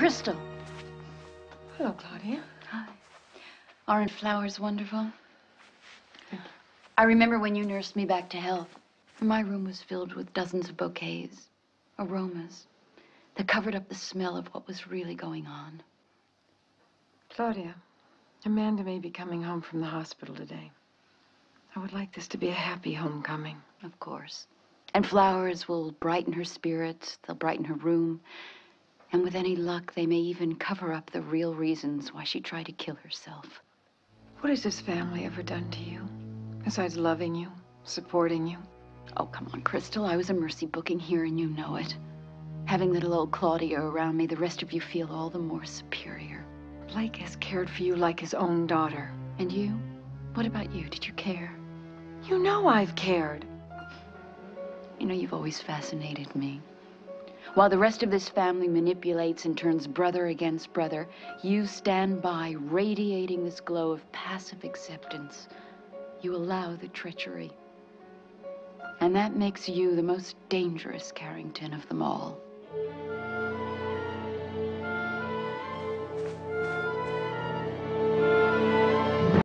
Krystle. Hello, Claudia. Hi. Aren't flowers wonderful? I remember when you nursed me back to health. My room was filled with dozens of bouquets, aromas, that covered up the smell of what was really going on. Claudia, Amanda may be coming home from the hospital today. I would like this to be a happy homecoming. Of course. And flowers will brighten her spirits, they'll brighten her room. And with any luck, they may even cover up the real reasons why she tried to kill herself. What has this family ever done to you? Besides loving you, supporting you? Oh, come on, Krystle. I was a mercy booking here, and you know it. Having little old Claudia around me, the rest of you feel all the more superior. Blake has cared for you like his own daughter. And you? What about you? Did you care? You know I've cared. You know, you've always fascinated me. While the rest of this family manipulates and turns brother against brother, you stand by, radiating this glow of passive acceptance. You allow the treachery. And that makes you the most dangerous Carrington of them all.